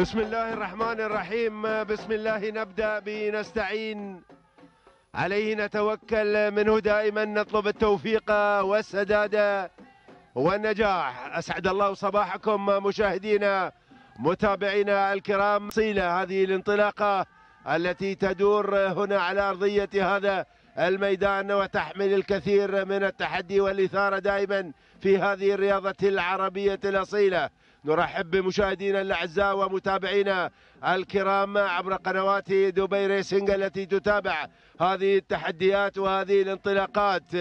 بسم الله الرحمن الرحيم. بسم الله نبدأ بنستعين عليه نتوكل منه. دائما نطلب التوفيق والسداد والنجاح. أسعد الله صباحكم مشاهدينا متابعينا الكرام. صيلة هذه الانطلاقة التي تدور هنا على أرضية هذا الميدان وتحمل الكثير من التحدي والإثارة دائما في هذه الرياضة العربية الأصيلة. نرحب بمشاهدينا الأعزاء ومتابعينا الكرام عبر قنوات دبي ريسنج التي تتابع هذه التحديات وهذه الانطلاقات.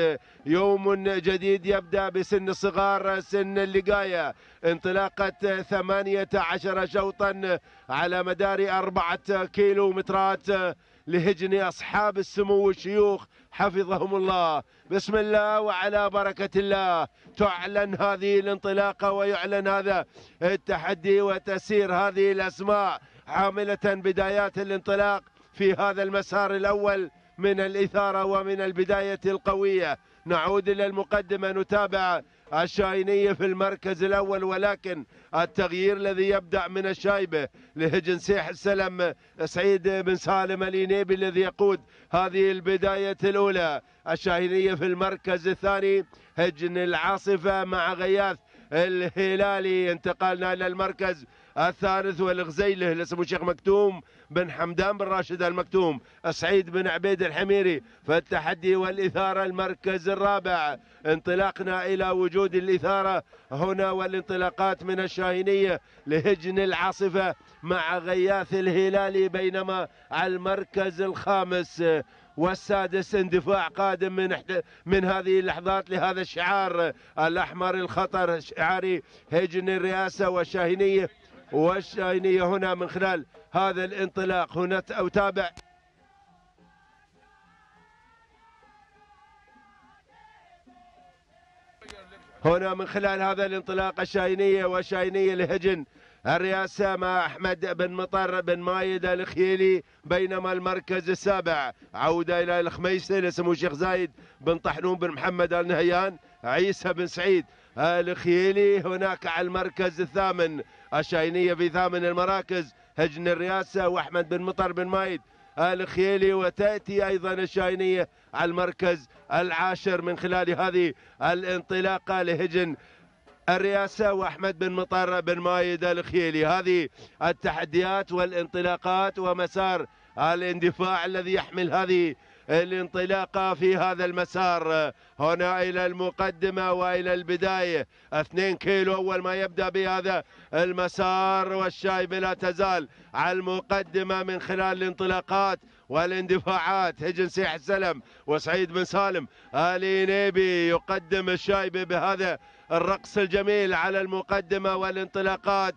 يوم جديد يبدأ بسن الصغار سن اللقايه انطلاقة ثمانية عشر شوطا على مدار أربعة كيلومترات. لهجن أصحاب السمو الشيوخ حفظهم الله. بسم الله وعلى بركة الله. تعلن هذه الانطلاقة ويعلن هذا التحدي وتسير هذه الأسماء حاملة بدايات الانطلاق في هذا المسار الأول من الإثارة ومن البداية القوية. نعود إلى المقدمة نتابع الشاينية في المركز الأول ولكن التغيير الذي يبدأ من الشايبة لهجن سيح السلم سعيد بن سالم الإنيبي الذي يقود هذه البداية الأولى. الشاهينية في المركز الثاني هجن العاصفة مع غياث الهلالي. انتقلنا إلى المركز الثالث والغزيلة اسمه الشيخ مكتوم. بن حمدان بن راشد المكتوم سعيد بن عبيد الحميري فالتحدي والإثارة المركز الرابع. انطلاقنا إلى وجود الإثارة هنا والانطلاقات من الشاهينية لهجن العاصفة مع غياث الهلالي بينما على المركز الخامس والسادس اندفاع قادم من من هذه اللحظات لهذا الشعار الأحمر الخطر شعاري هجن الرئاسة والشاهينية. والشاهينيه هنا من خلال هذا الانطلاق. هنا أتابع هنا من خلال هذا الانطلاق الشاينية والشاينية لهجن. الرئاسة مع أحمد بن مطر بن مايد الخيلي بينما المركز السابع عودة إلى الخميسة اسمه شيخ زايد بن طحنون بن محمد النهيان عيسى بن سعيد الخيلي. هناك على المركز الثامن الشاينية في ثامن المراكز هجن الرئاسة وأحمد بن مطر بن مايد الخيلي وتأتي أيضا الشاينية على المركز العاشر من خلال هذه الانطلاقة لهجن الرئاسة وأحمد بن مطر بن مايد الخيلي. هذه التحديات والانطلاقات ومسار الاندفاع الذي يحمل هذه الانطلاقة في هذا المسار. هنا إلى المقدمة وإلى البداية. اثنين كيلو أول ما يبدأ بهذا المسار والشايبة لا تزال على المقدمة من خلال الانطلاقات. والاندفاعات هجن سيح السلم وسعيد بن سالم. آلي نيبي يقدم الشايبة بهذا الرقص الجميل على المقدمة والانطلاقات.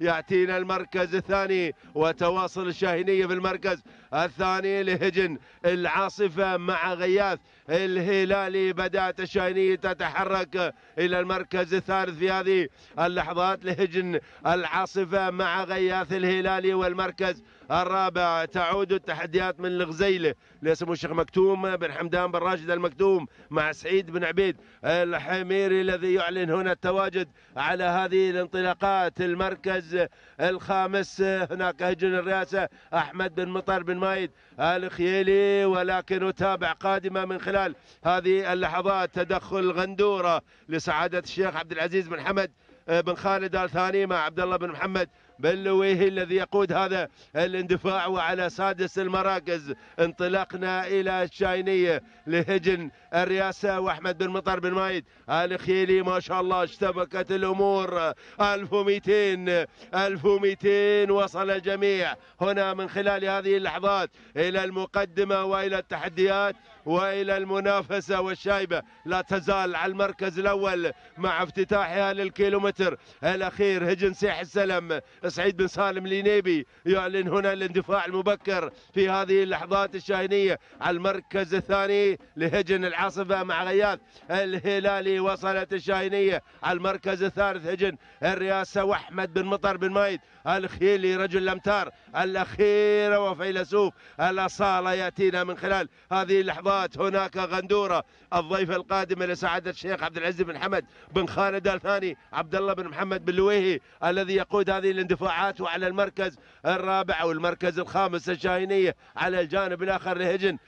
يأتينا المركز الثاني وتواصل الشاهينية في المركز. الثاني لهجن العاصفة مع غياث. الهلالي بدأت الشاهينية تتحرك إلى المركز الثالث في هذه اللحظات. لهجن العاصفة مع غياث الهلالي والمركز الرابع. تعود التحديات من الغزيلة لاسمه الشيخ مكتوم بن حمدان بن راشد المكتوم مع سعيد بن عبيد الحميري الذي يعلن هنا التواجد على هذه الانطلاقات. المركز الخامس هناك هجن الرئاسة أحمد بن مطر بن مايد الخيلي ولكن أتابع قادمة من خلال هذه اللحظات تدخل غندورة لسعادة الشيخ عبد العزيز بن حمد بن خالد الثاني مع عبد الله بن محمد. بلويهي الذي يقود هذا الاندفاع وعلى سادس المراكز. انطلقنا إلى الشاينيه لهجن الرئاسة وأحمد بن مطر بن مايد. الخيلي ما شاء الله اشتبكت الأمور. 1200 1200 وصل الجميع. هنا من خلال هذه اللحظات إلى المقدمة وإلى التحديات وإلى المنافسة والشايبة. لا تزال على المركز الأول مع افتتاحها للكيلومتر الأخير هجن سيح السلم. سعيد بن سالم الينيبي يعلن هنا الاندفاع المبكر في هذه اللحظات الشاهينية. على المركز الثاني لهجن العاصفة مع غياث الهلالي وصلت الشاهينية. على المركز الثالث هجن الرئاسة وأحمد بن مطر بن مايد. الخيلي رجل الأمتار الاخيره وفيلسوف الأصالة يأتينا من خلال هذه اللحظات. هناك غندورة الضيف القادم لسعاده الشيخ عبد العزيز بن حمد بن خالد الثاني عبد الله بن محمد بن لويهي الذي يقود هذه الاندفاع. الاندفاعات وعلى المركز الرابع والمركز الخامس الشاهينية على الجانب الآخر لهجن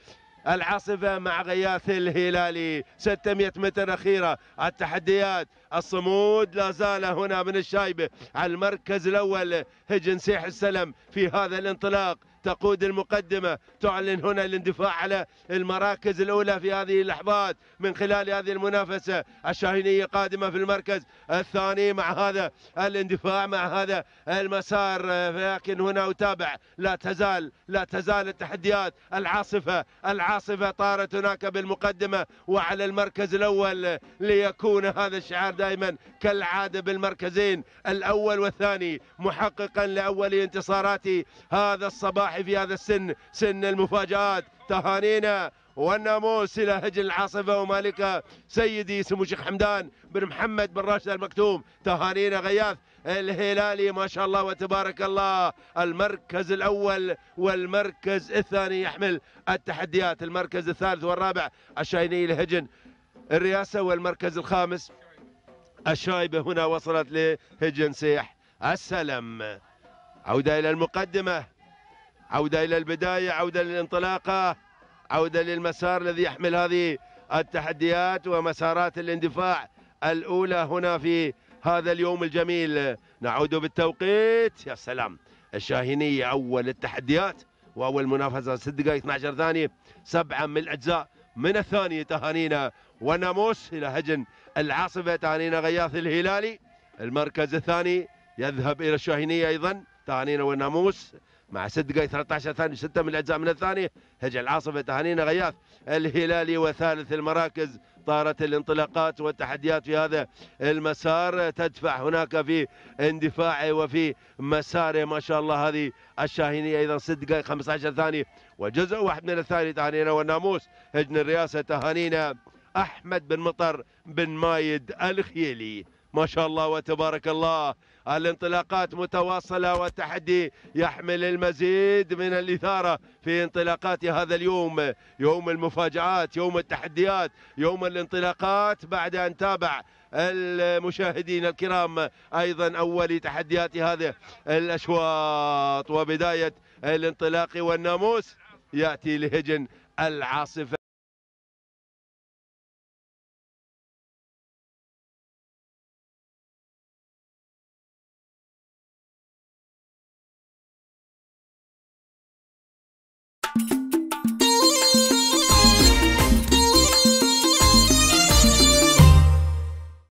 العاصفة مع غياث الهلالي. 600 متر أخيرة. التحديات الصمود لا زال هنا من الشايبة على المركز الأول. هجن سيح السلم في هذا الانطلاق. تقود المقدمة. تعلن هنا الاندفاع على المراكز الأولى في هذه اللحظات من خلال هذه المنافسة الشاهينية قادمة في المركز الثاني. مع هذا الاندفاع مع هذا المسار. لكن هنا أتابع. لا تزال لا تزال التحديات. العاصفة العاصفة طارت هناك بالمقدمة. وعلى المركز الأول ليكون هذا الشعار دائما كالعادة بالمركزين الأول والثاني محققا لأول انتصارات هذا الصباح في هذا السن سن المفاجآت. تهانينا والناموس إلى هجن العاصفة ومالكه سيدي سمو الشيخ حمدان بن محمد بن راشد المكتوم. تهانينا غياث الهلالي ما شاء الله وتبارك الله. المركز الأول والمركز الثاني يحمل التحديات. المركز الثالث والرابع الشايني لهجن الرئاسة والمركز الخامس الشايبة هنا وصلت لهجن سيح. السلم. عودة إلى المقدمة. عودة إلى البداية. عودة للانطلاقة. عودة للمسار الذي يحمل هذه التحديات ومسارات الاندفاع الأولى هنا في هذا اليوم الجميل. نعود بالتوقيت. يا سلام. الشاهينية أول التحديات وأول منافسة 6 دقائق 12 ثانية. سبعة من الأجزاء. من الثانية تهانينا وناموس إلى هجن العاصفة تهانينا غياث الهلالي. المركز الثاني يذهب إلى الشاهينية أيضا تهانينا وناموس. مع ست دقائق 13 ثانية ستة من الأجزاء من الثانية هجع العاصفة تهانينا غياث. الهلالي وثالث المراكز. طارت الانطلاقات والتحديات في هذا المسار. تدفع هناك في اندفاعه وفي مساره ما شاء الله هذه الشاهينية أيضا ست دقائق 15 ثانية وجزء واحد من الثاني تهانينا والناموس. هجن الرئاسة تهانينا أحمد بن مطر بن مايد الخيلي. ما شاء الله وتبارك الله. الانطلاقات متواصلة والتحدي يحمل المزيد من الإثارة في انطلاقات هذا اليوم. يوم المفاجآت يوم التحديات يوم الانطلاقات بعد أن تابع المشاهدين الكرام. أيضا أول تحديات هذه الأشواط وبداية الانطلاق والناموس يأتي لهجن العاصفة.